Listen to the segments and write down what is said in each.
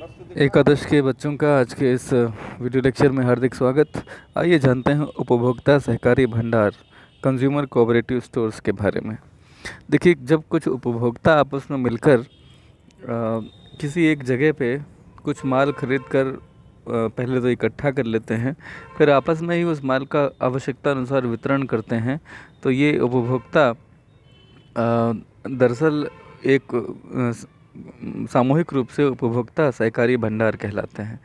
एकादश के बच्चों का आज के इस वीडियो लेक्चर में हार्दिक स्वागत। आइए जानते हैं उपभोक्ता सहकारी भंडार कंज्यूमर कोऑपरेटिव स्टोर्स के बारे में। देखिए जब कुछ उपभोक्ता आपस में मिलकर आ, किसी एक जगह पे कुछ माल खरीद कर पहले तो इकट्ठा कर लेते हैं फिर आपस में ही उस माल का आवश्यकता अनुसार वितरण करते हैं तो ये उपभोक्ता दरअसल एक सामूहिक रूप से उपभोक्ता सहकारी भंडार कहलाते हैं।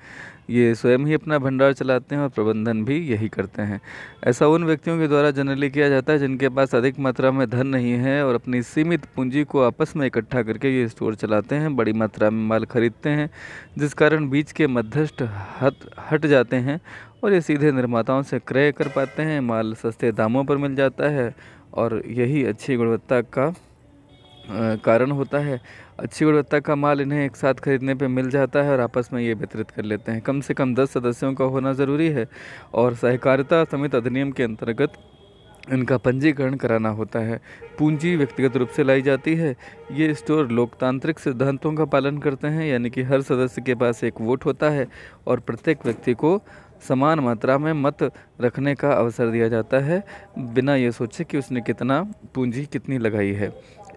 ये स्वयं ही अपना भंडार चलाते हैं और प्रबंधन भी यही करते हैं। ऐसा उन व्यक्तियों के द्वारा जनरली किया जाता है जिनके पास अधिक मात्रा में धन नहीं है और अपनी सीमित पूंजी को आपस में इकट्ठा करके ये स्टोर चलाते हैं, बड़ी मात्रा में माल खरीदते हैं, जिस कारण बीच के मध्यस्थ हट हट जाते हैं और ये सीधे निर्माताओं से क्रय कर पाते हैं। माल सस्ते दामों पर मिल जाता है और यही अच्छी गुणवत्ता का कारण होता है। अच्छी गुणवत्ता का माल इन्हें एक साथ खरीदने पर मिल जाता है और आपस में ये वितरित कर लेते हैं। कम से कम दस सदस्यों का होना ज़रूरी है और सहकारिता समित अधिनियम के अंतर्गत इनका पंजीकरण कराना होता है। पूंजी व्यक्तिगत रूप से लाई जाती है। ये स्टोर लोकतांत्रिक सिद्धांतों का पालन करते हैं, यानी कि हर सदस्य के पास एक वोट होता है और प्रत्येक व्यक्ति को समान मात्रा में मत रखने का अवसर दिया जाता है। बिना ये सोचे कि उसने कितना पूंजी कितनी लगाई है।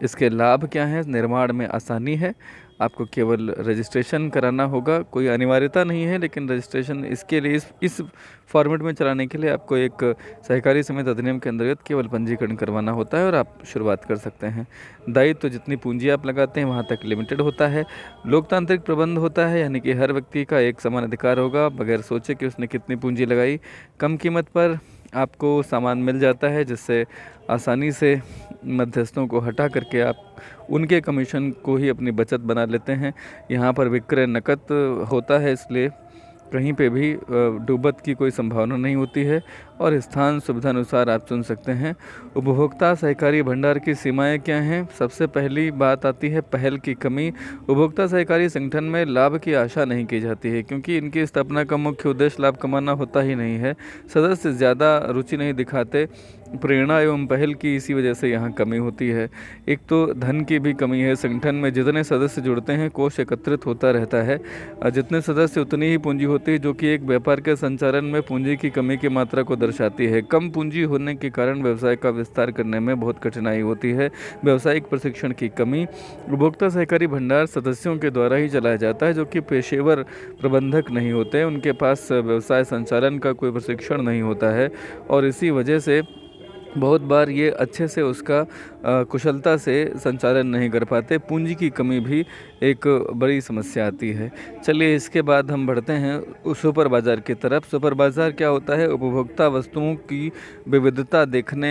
इसके लाभ क्या हैं? निर्माण में आसानी है। आपको केवल रजिस्ट्रेशन कराना होगा, कोई अनिवार्यता नहीं है, लेकिन रजिस्ट्रेशन इसके लिए, इस इस फॉर्मेट में चलाने के लिए आपको एक सहकारी समिति अधिनियम के अंतर्गत केवल पंजीकरण करवाना होता है और आप शुरुआत कर सकते हैं। दायित्व तो जितनी पूंजी आप लगाते हैं, वहाँ तक लिमिटेड होता है। लोकतांत्रिक प्रबंध होता है, यानी कि हर व्यक्ति का एक समान अधिकार होगा, बगैर सोचे कि उसने कितनी पूंजी लगाई। कम कीमत पर आपको सामान मिल जाता है, जिससे आसानी से मध्यस्थों को हटा करके आप उनके कमीशन को ही अपनी बचत बना लेते हैं। यहाँ पर विक्रय नकद होता है, इसलिए कहीं पे भी डूबत की कोई संभावना नहीं होती है। और स्थान सुविधा अनुसार आप चुन सकते हैं। उपभोक्ता सहकारी भंडार की सीमाएँ क्या हैं? सबसे पहली बात आती है पहल की कमी। उपभोक्ता सहकारी संगठन में लाभ की आशा नहीं की जाती है, क्योंकि इनकी स्थापना का मुख्य उद्देश्य लाभ कमाना होता ही नहीं है। सदस्य ज़्यादा रुचि नहीं दिखाते, प्रेरणा एवं पहल की इसी वजह से यहाँ कमी होती है। एक तो धन की भी कमी है। संगठन में जितने सदस्य जुड़ते हैं, कोष एकत्रित होता रहता है। जितने सदस्य उतनी ही पूंजी होती है, जो कि एक व्यापार के संचालन में पूंजी की कमी की मात्रा को दर्शाती है। कम पूंजी होने के कारण व्यवसाय का विस्तार करने में बहुत कठिनाई होती है। व्यावसायिक प्रशिक्षण की कमी, उपभोक्ता सहकारी भंडार सदस्यों के द्वारा ही चलाया जाता है, जो कि पेशेवर प्रबंधक नहीं होते। उनके पास व्यवसाय संचालन का कोई प्रशिक्षण नहीं होता है और इसी वजह से बहुत बार ये अच्छे से उसका कुशलता से संचालन नहीं कर पाते। पूंजी की कमी भी एक बड़ी समस्या आती है। चलिए इसके बाद हम बढ़ते हैं सुपर बाज़ार की तरफ़। सुपर बाज़ार क्या होता है? उपभोक्ता वस्तुओं की विविधता देखने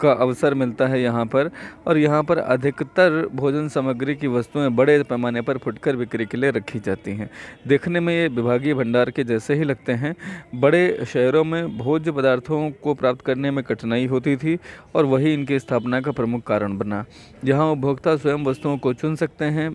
का अवसर मिलता है यहाँ पर। और यहाँ पर अधिकतर भोजन सामग्री की वस्तुएँ बड़े पैमाने पर फुटकर बिक्री के लिए रखी जाती हैं। देखने में ये विभागीय भंडार के जैसे ही लगते हैं। बड़े शहरों में भोज्य पदार्थों को प्राप्त करने में कठिनाई होती थी और वही इनकी स्थापना का प्रमुख कारण बना। यहाँ उपभोक्ता स्वयं वस्तुओं को चुन सकते हैं।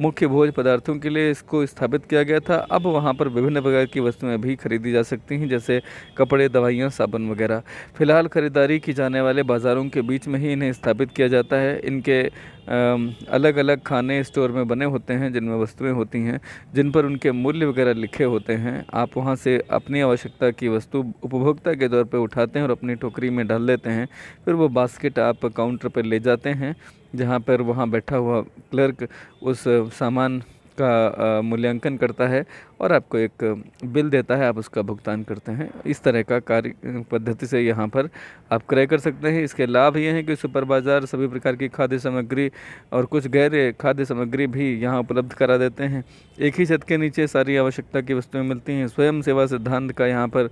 मुख्य भोज पदार्थों के लिए इसको स्थापित किया गया था। अब वहाँ पर विभिन्न प्रकार की वस्तुएँ भी खरीदी जा सकती हैं, जैसे कपड़े, दवाइयाँ, साबुन वगैरह। फ़िलहाल खरीदारी की जाने वाले बाज़ारों के बीच में ही इन्हें स्थापित किया जाता है। इनके अलग अलग खाने स्टोर में बने होते हैं, जिनमें वस्तुएँ होती हैं, जिन पर उनके मूल्य वगैरह लिखे होते हैं। आप वहाँ से अपनी आवश्यकता की वस्तु उपभोक्ता के तौर पर उठाते हैं और अपनी टोकरी में डाल लेते हैं। फिर वो बास्केट आप काउंटर पर ले जाते हैं, जहाँ पर वहाँ बैठा हुआ क्लर्क उस सामान का मूल्यांकन करता है और आपको एक बिल देता है, आप उसका भुगतान करते हैं। इस तरह का कार्य, पद्धति से यहाँ पर आप क्रय कर सकते हैं। इसके लाभ ये हैं कि सुपर बाज़ार सभी प्रकार की खाद्य सामग्री और कुछ गैर खाद्य सामग्री भी यहाँ उपलब्ध करा देते हैं। एक ही छत के नीचे सारी आवश्यकता की वस्तुएँ मिलती हैं। स्वयं सेवा सिद्धांत का यहाँ पर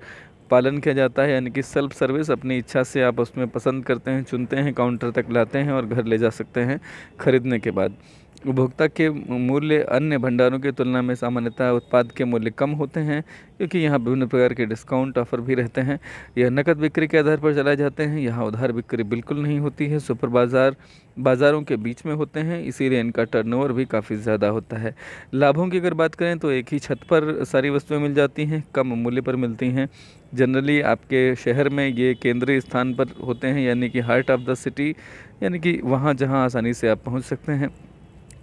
पालन किया जाता है, यानी कि सेल्फ सर्विस अपनी इच्छा से आप उसमें पसंद करते हैं, चुनते हैं, काउंटर तक लाते हैं और घर ले जा सकते हैं खरीदने के बाद। उपभोक्ता के मूल्य अन्य भंडारों की तुलना में सामान्यतः उत्पाद के मूल्य कम होते हैं, क्योंकि यहाँ विभिन्न प्रकार के डिस्काउंट ऑफ़र भी रहते हैं। यह नकद बिक्री के आधार पर चलाए जाते हैं। यहाँ उधार बिक्री बिल्कुल नहीं होती है, सुपर बाज़ार, बाज़ारों के बीच में होते हैं, इसीलिए इनका टर्नओवर भी काफ़ी ज़्यादा होता है। लाभों की अगर बात करें तो एक ही छत पर सारी वस्तुएँ मिल जाती हैं, कम मूल्य पर मिलती हैं। जनरली आपके शहर में ये केंद्रीय स्थान पर होते हैं, यानी कि हार्ट ऑफ़ द सिटी यानी कि वहाँ जहाँ आसानी से आप पहुँच सकते हैं।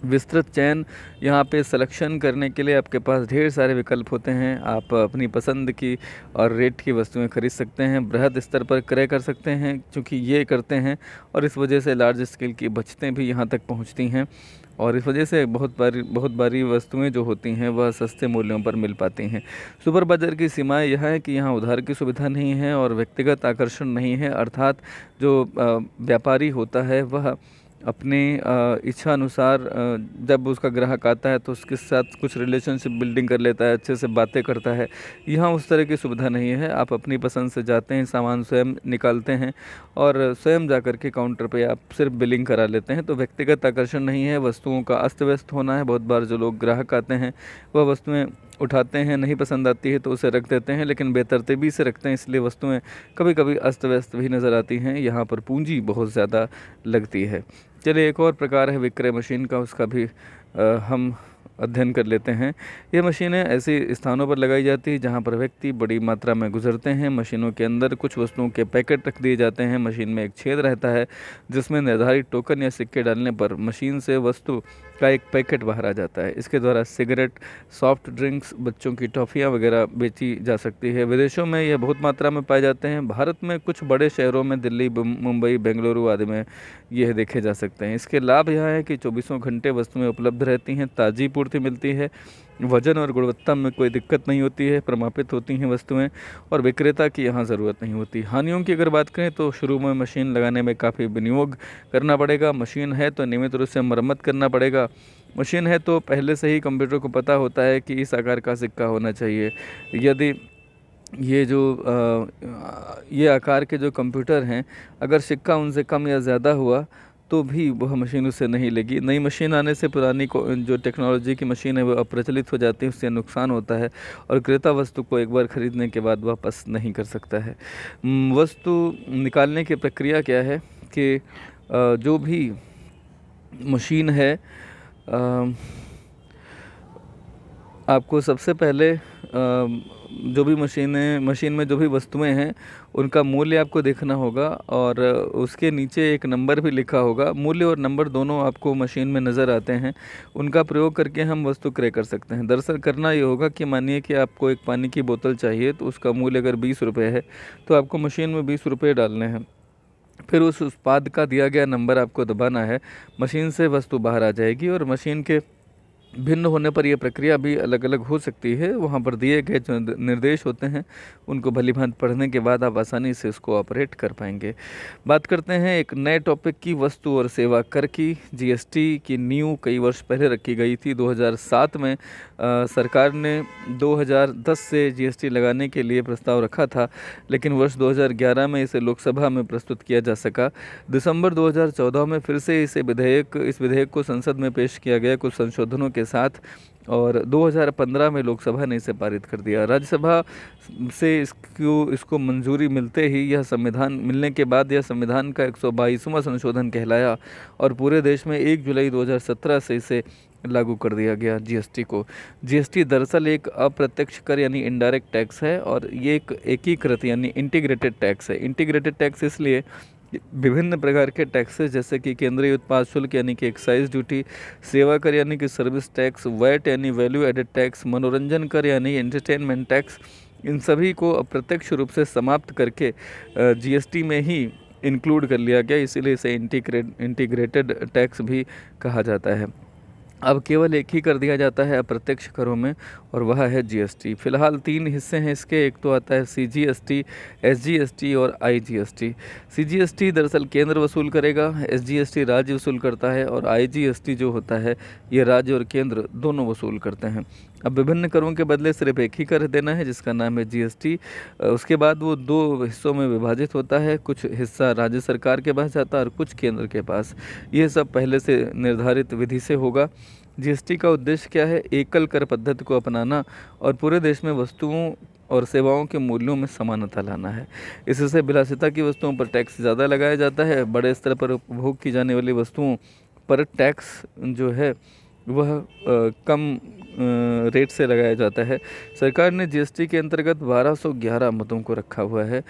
विस्तृत चयन यहाँ पे सिलेक्शन करने के लिए आपके पास ढेर सारे विकल्प होते हैं। आप अपनी पसंद की और रेट की वस्तुएँ खरीद सकते हैं, बृहद स्तर पर क्रय कर सकते हैं, क्योंकि ये करते हैं और इस वजह से लार्ज स्केल की बचतें भी यहाँ तक पहुँचती हैं। और इस वजह से बहुत बारी बहुत बारी वस्तुएँ जो होती हैं वह सस्ते मूल्यों पर मिल पाती हैं। सुपर बाज़ार की सीमाएँ यह है कि यहाँ उधार की सुविधा नहीं है और व्यक्तिगत आकर्षण नहीं है। अर्थात जो व्यापारी होता है वह अपने इच्छा अनुसार जब उसका ग्राहक आता है तो उसके साथ कुछ रिलेशनशिप बिल्डिंग कर लेता है, अच्छे से बातें करता है। यहाँ उस तरह की सुविधा नहीं है। आप अपनी पसंद से जाते हैं, सामान स्वयं निकालते हैं और स्वयं जा कर के काउंटर पे आप सिर्फ़ बिलिंग करा लेते हैं। तो व्यक्तिगत आकर्षण नहीं है, वस्तुओं का अस्त व्यस्त होना है। बहुत बार जो लोग ग्राहक आते हैं, वह वस्तुएँ उठाते हैं नहीं पसंद आती है तो उसे रख देते हैं लेकिन बेतरतीबी से रखते हैं इसलिए वस्तुएँ कभी कभी अस्त व्यस्त भी नज़र आती हैं यहाँ पर पूंजी बहुत ज़्यादा लगती है। चलिए एक और प्रकार है विक्रय मशीन का उसका भी आ, हम अध्ययन कर लेते हैं। ये मशीनें ऐसे स्थानों पर लगाई जाती है जहाँ पर व्यक्ति बड़ी मात्रा में गुजरते हैं। मशीनों के अंदर कुछ वस्तुओं के पैकेट रख दिए जाते हैं। मशीन में एक छेद रहता है, जिसमें निर्धारित टोकन या सिक्के डालने पर मशीन से वस्तु का एक पैकेट बाहर आ जाता है। इसके द्वारा सिगरेट, सॉफ्ट ड्रिंक्स, बच्चों की टॉफ़ियाँ वगैरह बेची जा सकती है। विदेशों में यह बहुत मात्रा में पाए जाते हैं। भारत में कुछ बड़े शहरों में दिल्ली मुंबई, बेंगलुरु आदि में यह देखे जा सकते हैं। इसके लाभ यह है कि चौबीसों घंटे वस्तुएँ उपलब्ध रहती हैं। ताज़ी पूर्ति मिलती है। वज़न और गुणवत्ता में कोई दिक्कत नहीं होती है प्रमापित होती हैं वस्तुएँ और विक्रेता की यहाँ ज़रूरत नहीं होती। हानियों की अगर बात करें तो शुरू में मशीन लगाने में काफ़ी विनियोग करना पड़ेगा। मशीन है तो नियमित रूप से मरम्मत करना पड़ेगा। मशीन है तो पहले से ही कंप्यूटर को पता होता है कि इस आकार का सिक्का होना चाहिए। यदि ये जो आ, ये आकार के जो कंप्यूटर हैं अगर सिक्का उनसे कम या ज़्यादा हुआ तो भी वह मशीन उससे नहीं लगी। नई मशीन आने से पुरानी को, जो टेक्नोलॉजी की मशीन है वो अप्रचलित हो जाती है, उससे नुकसान होता है और क्रेता वस्तु को एक बार ख़रीदने के बाद वापस नहीं कर सकता है। वस्तु निकालने की प्रक्रिया क्या है कि जो भी मशीन है आपको सबसे पहले जो भी मशीनें मशीन में जो भी वस्तुएँ हैं, उनका मूल्य आपको देखना होगा और उसके नीचे एक नंबर भी लिखा होगा। मूल्य और नंबर दोनों आपको मशीन में नज़र आते हैं। उनका प्रयोग करके हम वस्तु क्रय कर सकते हैं। दरअसल करना ये होगा कि मानिए कि आपको एक पानी की बोतल चाहिए तो उसका मूल्य अगर बीस रुपये है तो आपको मशीन में बीस रुपये डालने हैं। फिर उस उत्पाद का दिया गया नंबर आपको दबाना है। मशीन से वस्तु बाहर आ जाएगी और मशीन के भिन्न होने पर यह प्रक्रिया भी अलग अलग हो सकती है। वहाँ पर दिए गए जो निर्देश होते हैं उनको भली भांत पढ़ने के बाद आप आसानी से उसको ऑपरेट कर पाएँगे। बात करते हैं एक नए टॉपिक की वस्तु और सेवा कर की। जीएसटी की न्यू कई वर्ष पहले रखी गई थी। 2007 में आ, सरकार ने 2010 से जीएसटी लगाने के लिए प्रस्ताव रखा था लेकिन वर्ष 2011 में इसे लोकसभा में प्रस्तुत किया जा सका। दिसंबर 2014 में फिर से इसे विधेयक इस विधेयक को संसद में पेश किया गया। कुछ संशोधनों के साथ और 2015 में लोकसभा ने इसे पारित कर दिया। राज्यसभा से इसको इसको मंजूरी मिलते ही यह संविधान, मिलने के बाद यह संविधान का एक संशोधन कहलाया और पूरे देश में 1 जुलाई 2017 से इसे लागू कर दिया गया जीएसटी को। जीएसटी दरअसल एक अप्रत्यक्ष कर यानी इनडायरेक्ट टैक्स है और ये एक एकीकृत यानी इंटीग्रेटेड टैक्स है। इंटीग्रेटेड टैक्स इसलिए विभिन्न प्रकार के टैक्सेस जैसे कि केंद्रीय उत्पाद शुल्क यानी कि एक्साइज ड्यूटी सेवा कर यानी कि सर्विस टैक्स वैट यानी वैल्यू एडेड टैक्स मनोरंजन कर यानी एंटरटेनमेंट टैक्स इन सभी को अप्रत्यक्ष रूप से समाप्त करके जीएसटी में ही इंक्लूड कर लिया गया। इसीलिए इसे इंटीग्रेट इंटीग्रेटेड टैक्स भी कहा जाता है। अब केवल एक ही कर दिया जाता है अप्रत्यक्ष करों में, और वह है जीएसटी फ़िलहाल तीन हिस्से हैं इसके, एक तो आता है सीजीएसटी एसजीएसटी और आईजीएसटी सीजीएसटी दरअसल केंद्र वसूल करेगा एसजीएसटी राज्य वसूल करता है, और आईजीएसटी जो होता है, ये राज्य और केंद्र दोनों वसूल करते हैं। अब विभिन्न करों के बदले सिर्फ़ एक ही कर देना है, जिसका नाम है जीएसटी उसके बाद वो दो हिस्सों में विभाजित होता है, कुछ हिस्सा राज्य सरकार के पास जाता है और कुछ केंद्र के पास। ये सब पहले से निर्धारित विधि से होगा। जीएसटी का उद्देश्य क्या है? एकल कर पद्धति को अपनाना और पूरे देश में वस्तुओं और सेवाओं के मूल्यों में समानता लाना है। इससे विलासिता की वस्तुओं पर टैक्स ज़्यादा लगाया जाता है। बड़े स्तर पर उपभोग की जाने वाली वस्तुओं पर टैक्स जो है वह कम रेट से लगाया जाता है। सरकार ने जीएसटी के अंतर्गत 1211 मतों को रखा हुआ है।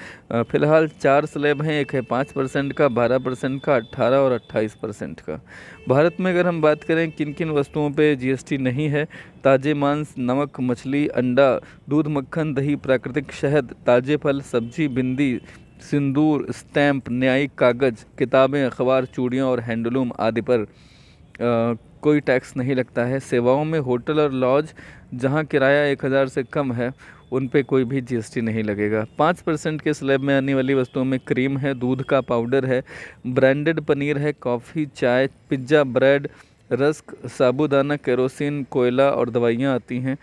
फ़िलहाल चार स्लैब हैं एक है पाँच परसेंट का बारह परसेंट का अट्ठारह और अट्ठाईस परसेंट का। भारत में अगर हम बात करें किन किन वस्तुओं पे जीएसटी नहीं है? ताजे मांस नमक मछली अंडा दूध मक्खन दही प्राकृतिक शहद ताजे फल सब्ज़ी बिंदी सिंदूर स्टैंप न्यायिक कागज़ किताबें अखबार चूड़ियाँ और हैंडलूम आदि पर आ, कोई टैक्स नहीं लगता है। सेवाओं में होटल और लॉज, जहाँ किराया एक हज़ार से कम है, उन पे कोई भी जीएसटी नहीं लगेगा। पाँच परसेंट के स्लैब में आने वाली वस्तुओं में क्रीम है, दूध का पाउडर है, ब्रांडेड पनीर है, कॉफ़ी, चाय, पिज़्ज़ा, ब्रेड, रस्क, साबुदाना, केरोसिन, कोयला और दवाइयाँ आती हैं।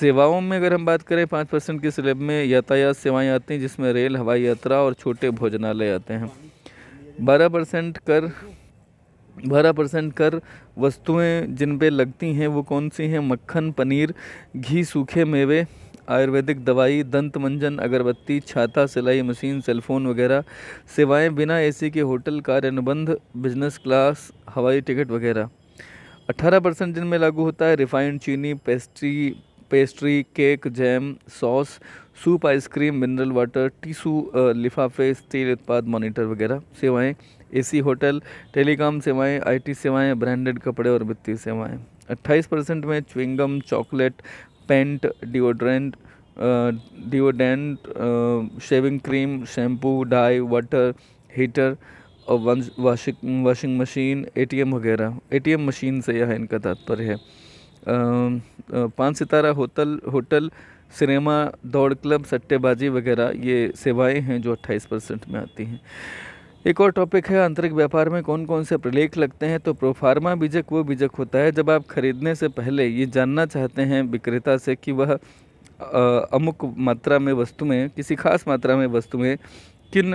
सेवाओं में अगर हम बात करें, पाँच परसेंट के स्लैब में यातायात सेवाएँ आती हैं, जिसमें रेल, हवाई यात्रा और छोटे भोजनालय आते हैं। बारह परसेंट कर बारह परसेंट कर वस्तुएँ जिन पे लगती हैं, वो कौन सी हैं? मक्खन, पनीर, घी, सूखे मेवे, आयुर्वेदिक दवाई, दंत, मंजन, अगरबत्ती, छाता, सिलाई मशीन, सेलफोन वगैरह। सेवाएँ बिना एसी के होटल कार अनुबंध बिज़नेस क्लास, हवाई टिकट वगैरह। 18 परसेंट जिनमें लागू होता है, रिफाइंड चीनी, pastry pastry, cake, jam, sauce, soup, ice cream, mineral water, tissue लिफाफे, स्टील उत्पाद, मॉनिटर वगैरह। सेवाएँ एसी होटल, टेलीकॉम सेवाएँ, आईटी सेवाएँ, ब्रांडेड कपड़े और वित्तीय सेवाएँ। 28 परसेंट में chewing gum chocolate, paint, deodorant deodorant shaving cream, shampoo, dye, water, heater और वॉशिंग वॉशिंग मशीन, एटीएम वगैरह। एटीएम मशीन से यह इनका तात्पर्य है। पाँच सितारा होटल होटल, सिनेमा, दौड़ क्लब, सट्टेबाजी वगैरह, ये सेवाएँ हैं जो 28 परसेंट में आती हैं। एक और टॉपिक है, आंतरिक व्यापार में कौन कौन से प्रलेख लगते हैं? तो प्रोफार्मा बीजक वो बीजक होता है, जब आप खरीदने से पहले ये जानना चाहते हैं विक्रेता से कि वह अमुक मात्रा में वस्तु में, किसी खास मात्रा में वस्तु में किन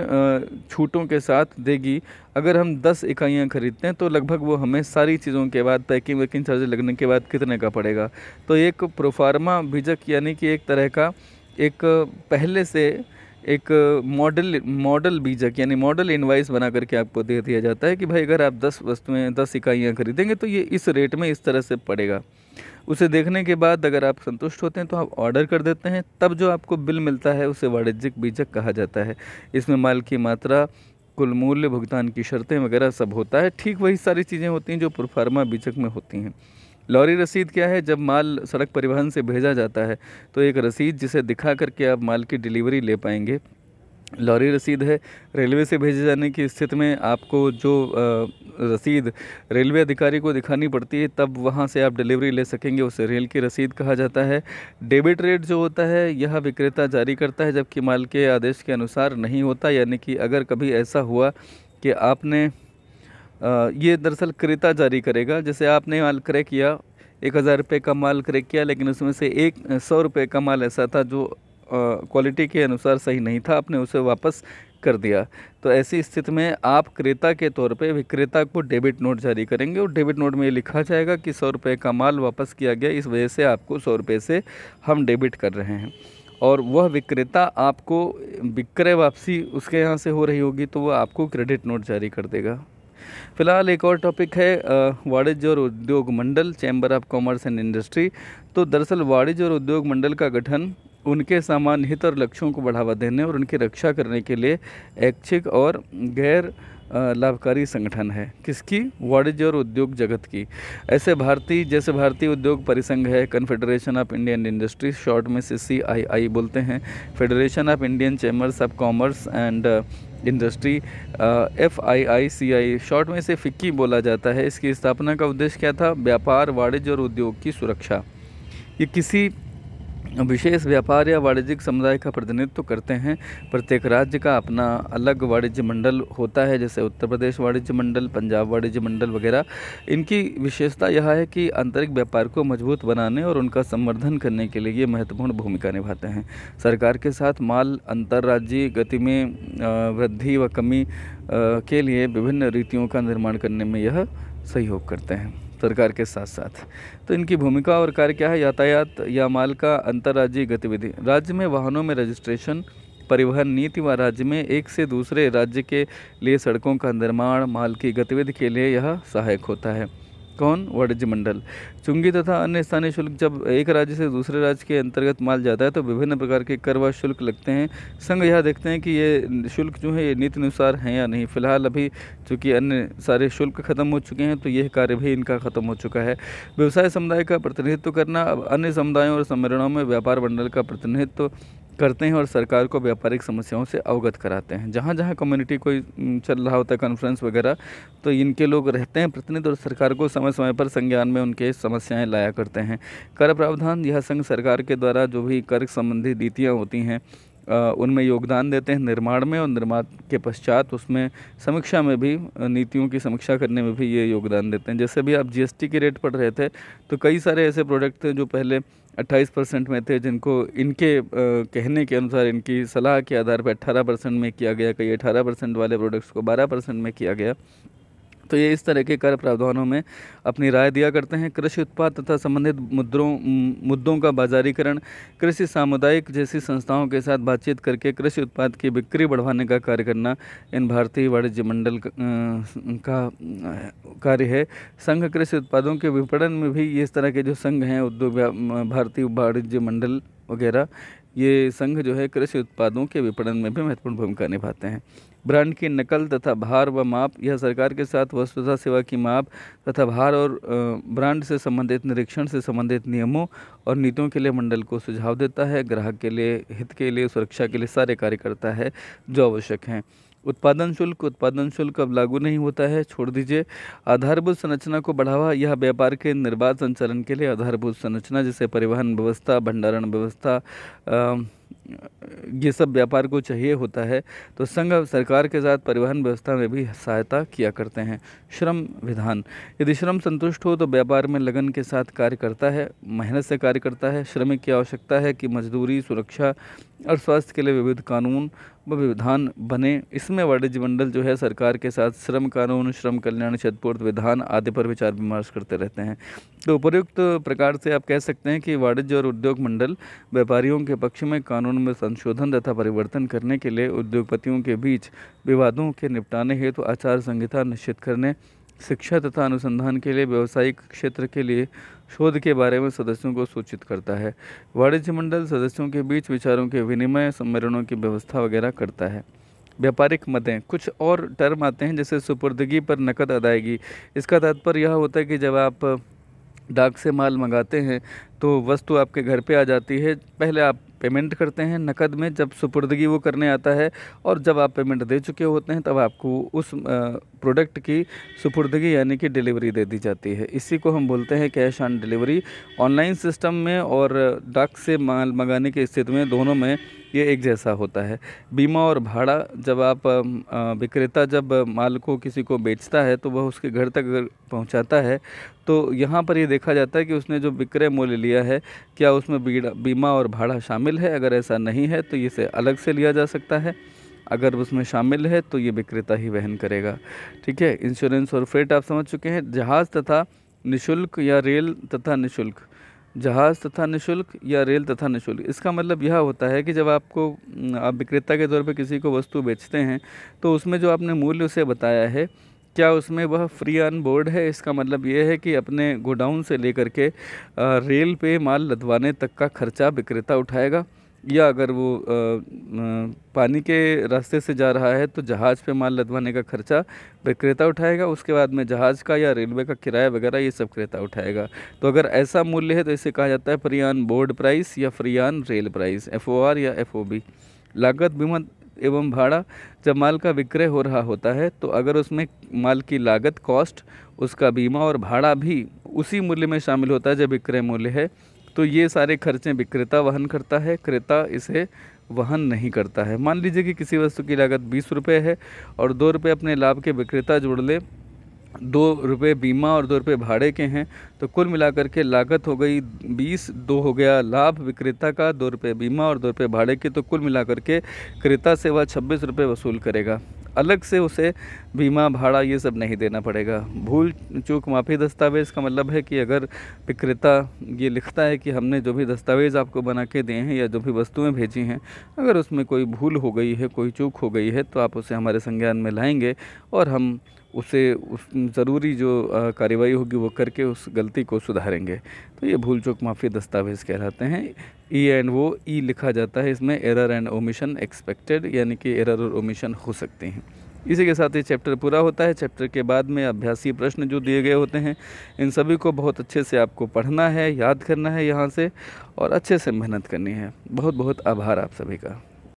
छूटों के साथ देगी। अगर हम 10 इकाइयाँ खरीदते हैं तो लगभग वो हमें सारी चीज़ों के बाद, पैकिंग, वैकिंग चार्ज लगने के बाद कितने का पड़ेगा? तो एक प्रोफार्मा बीजक यानी कि एक तरह का एक पहले से एक मॉडल मॉडल बीजक यानी मॉडल इनवाइस बना करके आपको दे दिया जाता है कि भाई अगर आप दस वस्तुएँ, दस इकाइयाँ खरीदेंगे तो ये इस रेट में इस तरह से पड़ेगा। उसे देखने के बाद अगर आप संतुष्ट होते हैं तो आप ऑर्डर कर देते हैं, तब जो आपको बिल मिलता है उसे वाणिज्यिक बीजक कहा जाता है। इसमें माल की मात्रा, कुल मूल्य, भुगतान की शर्तें वगैरह सब होता है। ठीक वही सारी चीज़ें होती हैं जो प्रोफार्मा बीजक में होती हैं। लॉरी रसीद क्या है? जब माल सड़क परिवहन से भेजा जाता है तो एक रसीद जिसे दिखा करके आप माल की डिलीवरी ले पाएँगे। लॉरी रसीद है, रेलवे से भेजे जाने की स्थिति में आपको जो रसीद रेलवे अधिकारी को दिखानी पड़ती है, तब वहाँ से आप डिलीवरी ले सकेंगे। उसे रेल की रसीद कहा जाता है। डेबिट रेट जो होता है, यह विक्रेता जारी करता है, जबकि माल के आदेश के अनुसार नहीं होता। यानी कि अगर कभी ऐसा हुआ कि आपने ये दरअसल क्रेता जारी करेगा। जैसे आपने माल क्रय किया, एक हज़ार रुपये का माल क्रय किया, लेकिन उसमें से एक सौ रुपये का माल ऐसा था जो क्वालिटी के अनुसार सही नहीं था, आपने उसे वापस कर दिया। तो ऐसी स्थिति में आप क्रेता के तौर पे विक्रेता को डेबिट नोट जारी करेंगे और डेबिट नोट में ये लिखा जाएगा कि सौ रुपये का माल वापस किया गया, इस वजह से आपको सौ रुपये से हम डेबिट कर रहे हैं। और वह विक्रेता आपको विक्रय वापसी उसके यहाँ से हो रही होगी तो वह आपको क्रेडिट नोट जारी कर देगा। फ़िलहाल एक और टॉपिक है वाणिज्य और उद्योग मंडल chamber of commerce and industry तो दरअसल वाणिज्य और उद्योग मंडल का गठन, उनके सामान्य हित और लक्ष्यों को बढ़ावा देने और उनकी रक्षा करने के लिए ऐच्छिक और गैर लाभकारी संगठन है। किसकी? वाणिज्य और उद्योग जगत की। ऐसे भारतीय, जैसे भारतीय उद्योग परिसंघ है confederation of Indian industry short में से सी आई आई बोलते हैं। Federation of Indian chambers of commerce and industry F I C C I short में इसे फिक्की बोला जाता है। इसकी स्थापना का उद्देश्य क्या था? व्यापार, वाणिज्य और उद्योग की सुरक्षा। ये किसी विशेष व्यापार या वाणिज्यिक समुदाय का प्रतिनिधित्व करते हैं। प्रत्येक राज्य का अपना अलग वाणिज्य मंडल होता है, जैसे उत्तर प्रदेश वाणिज्य मंडल, पंजाब वाणिज्य मंडल वगैरह। इनकी विशेषता यह है कि आंतरिक व्यापार को मज़बूत बनाने और उनका संवर्धन करने के लिए ये महत्वपूर्ण भूमिका निभाते हैं। सरकार के साथ माल, अंतर्राज्यीय गति में वृद्धि व कमी के लिए विभिन्न रीतियों का निर्माण करने में यह सहयोग करते हैं। सरकार के साथ साथ। तो इनकी भूमिका और कार्य क्या है? यातायात या माल का अंतर्राज्यीय गतिविधि। राज्य में वाहनों में रजिस्ट्रेशन, परिवहन नीति व राज्य में एक से दूसरे राज्य के लिए सड़कों का निर्माण, माल की गतिविधि के लिए यह सहायक होता है। कौन? वाणिज्य मंडल। चुंगी तथा अन्य स्थानीय शुल्क जब एक राज्य से दूसरे राज्य के अंतर्गत माल जाता है तो विभिन्न प्रकार के कर व शुल्क लगते हैं। संघ यह देखते हैं कि ये शुल्क जो है, ये नीति अनुसार हैं या नहीं। फ़िलहाल अभी चूँकि अन्य सारे शुल्क खत्म हो चुके हैं तो यह कार्य भी इनका खत्म हो चुका है। व्यवसाय समुदाय का प्रतिनिधित्व करना, अब अन्य समुदायों और सम्मेलनों में व्यापार मंडल का प्रतिनिधित्व करते हैं और सरकार को व्यापारिक समस्याओं से अवगत कराते हैं। जहाँ जहाँ कम्युनिटी कोई चल रहा होता है कॉन्फ्रेंस वगैरह तो इनके लोग रहते हैं प्रतिनिधि और सरकार को समय समय पर संज्ञान में उनके समस्याएँ लाया करते हैं। कर प्रावधान, यह संघ सरकार के द्वारा जो भी कर संबंधी नीतियाँ होती हैं उनमें योगदान देते हैं निर्माण में और निर्माण के पश्चात उसमें समीक्षा में भी नीतियों की समीक्षा करने में भी ये योगदान देते हैं। जैसे भी आप जीएसटी के रेट पढ़ रहे थे तो कई सारे ऐसे प्रोडक्ट थे जो पहले 28 परसेंट में थे, जिनको इनके कहने के अनुसार, इनकी सलाह के आधार पर 18 परसेंट में किया गया, कई 18 परसेंट वाले प्रोडक्ट्स को 12 परसेंट में किया गया। तो ये इस तरह के कर प्रावधानों में अपनी राय दिया करते हैं। कृषि उत्पाद तथा संबंधित मुद्रों, मुद्दों का बाजारीकरण, कृषि सामुदायिक जैसी संस्थाओं के साथ बातचीत करके कृषि उत्पाद की बिक्री बढ़ाने का कार्य करना इन भारतीय वाणिज्य मंडल का कार्य है। संघ कृषि उत्पादों के विपणन में भी इस तरह के जो संघ हैं, उद्योग भारतीय वाणिज्य मंडल वगैरह, ये संघ जो है कृषि उत्पादों के विपणन में भी महत्वपूर्ण भूमिका निभाते हैं। ब्रांड की नकल तथा भार व माप, यह सरकार के साथ वस्तु तथा सेवा की माप तथा भार और ब्रांड से संबंधित निरीक्षण से संबंधित नियमों और नीतियों के लिए मंडल को सुझाव देता है, ग्राहक के लिए, हित के लिए, सुरक्षा के लिए सारे कार्य करता है, जो आवश्यक हैं। उत्पादन शुल्क उत्पादन शुल्क अब लागू नहीं होता है, छोड़ दीजिए। आधारभूत संरचना को बढ़ावा, यह व्यापार के निर्बाध संचालन के लिए आधारभूत संरचना, जैसे परिवहन व्यवस्था, भंडारण व्यवस्था ये सब व्यापार को चाहिए होता है तो संघ सरकार के साथ परिवहन व्यवस्था में भी सहायता किया करते हैं। श्रम विधान, यदि श्रम संतुष्ट हो तो व्यापार में लगन के साथ कार्य करता है, मेहनत से कार्य करता है, श्रमिक की आवश्यकता है कि मजदूरी, सुरक्षा और स्वास्थ्य के लिए विविध कानून व विधान बने। इसमें वाणिज्य मंडल जो है सरकार के साथ श्रम कानून, श्रम कल्याण क्षतिपूर्ति विधान आदि पर विचार विमर्श करते रहते हैं। तो उपयुक्त प्रकार से आप कह सकते हैं कि वाणिज्य और उद्योग मंडल व्यापारियों के पक्ष में कानून में संशोधन तथा परिवर्तन करने के लिए उद्योगपतियों के बीच विवादों के निपटाने हेतु तो आचार संहिता निश्चित करने, शिक्षा तथा अनुसंधान के लिए व्यावसायिक क्षेत्र के लिए शोध के बारे में सदस्यों को सूचित करता है। वाणिज्य मंडल सदस्यों के बीच विचारों के विनिमय, सम्मेलनों की व्यवस्था वगैरह करता है। व्यापारिक मदें कुछ और टर्म आते हैं जैसे सुपुर्दगी पर नकद अदायगी। इसका तात्पर्य यह होता है कि जब आप डाक से माल मंगाते हैं तो वस्तु आपके घर पे आ जाती है। पहले आप पेमेंट करते हैं नकद में, जब सुपुर्दगी वो करने आता है और जब आप पेमेंट दे चुके होते हैं, तब आपको उस प्रोडक्ट की सुपुर्दगी यानी कि डिलीवरी दे दी जाती है। इसी को हम बोलते हैं cash on delivery online system में और डाक से माल मंगाने की स्थिति में दोनों में ये एक जैसा होता है। बीमा और भाड़ा जब आप विक्रेता जब माल को किसी को बेचता है तो वह उसके घर तक पहुंचाता है तो यहाँ पर ये देखा जाता है कि उसने जो विक्रय मूल्य लिया है, क्या उसमें बीमा और भाड़ा शामिल है? अगर ऐसा नहीं है तो इसे अलग से लिया जा सकता है। अगर उसमें शामिल है तो ये विक्रेता ही वहन करेगा। ठीक है, इंश्योरेंस और फ्रेट आप समझ चुके हैं। जहाज़ तथा निशुल्क या रेल तथा निशुल्क। जहाज़ तथा निशुल्क या रेल तथा निशुल्क। इसका मतलब यह होता है कि जब आपको आप विक्रेता के तौर पर किसी को वस्तु बेचते हैं तो उसमें जो आपने मूल्य उसे बताया है, क्या उसमें वह फ्री ऑन बोर्ड है? इसका मतलब ये है कि अपने गोडाउन से लेकर के रेल पे माल लदवाने तक का खर्चा विक्रेता उठाएगा। या अगर वो आ, पानी के रास्ते से जा रहा है तो जहाज़ पे माल लदवाने का खर्चा विक्रेता उठाएगा उसके बाद में जहाज़ का या रेलवे का किराया वगैरह ये सब क्रेता उठाएगा। तो अगर ऐसा मूल्य है तो इसे कहा जाता है फ्रियान बोर्ड प्राइस या फ्रियान रेल प्राइस एफओआर या एफओबी। लागत बीमा एवं भाड़ा जब माल का विक्रय हो रहा होता है तो अगर उसमें माल की लागत कॉस्ट उसका बीमा और भाड़ा भी उसी मूल्य में शामिल होता है जब विक्रय मूल्य है तो ये सारे खर्चे विक्रेता वहन करता है, क्रेता इसे वहन नहीं करता है। मान लीजिए कि किसी वस्तु की लागत बीस रुपये है और दो रुपये अपने लाभ के विक्रेता जोड़ ले, दो रुपये बीमा और दो रुपये भाड़े के हैं तो कुल मिलाकर के लागत हो गई बीस, दो हो गया लाभ विक्रेता का, दो रुपये बीमा और दो रुपये भाड़े के तो कुल मिलाकर के क्रेता सेवा छब्बीस रुपये वसूल करेगा। अलग से उसे बीमा, भाड़ा ये सब नहीं देना पड़ेगा। भूल चूक माफ़ी दस्तावेज़ का मतलब है कि अगर विक्रेता ये लिखता है कि हमने जो भी दस्तावेज़ आपको बना के दिए हैं या जो भी वस्तुएँ भेजी हैं, अगर उसमें कोई भूल हो गई है, कोई चूक हो गई है तो आप उसे हमारे संज्ञान में लाएँगे और हम उसे उस ज़रूरी जो कार्रवाई होगी वो करके उस गलती को सुधारेंगे। तो ये भूल चूक माफ़ी दस्तावेज़ कहलाते हैं। ई एंड वो ई लिखा जाता है इसमें एरर एंड ओमिशन एक्सपेक्टेड यानी कि एरर और ओमिशन हो सकते हैं। इसी के साथ ये चैप्टर पूरा होता है। चैप्टर के बाद में अभ्यासी प्रश्न जो दिए गए होते हैं, इन सभी को बहुत अच्छे से आपको पढ़ना है, याद करना है यहाँ से, और अच्छे से मेहनत करनी है। बहुत बहुत आभार आप सभी का।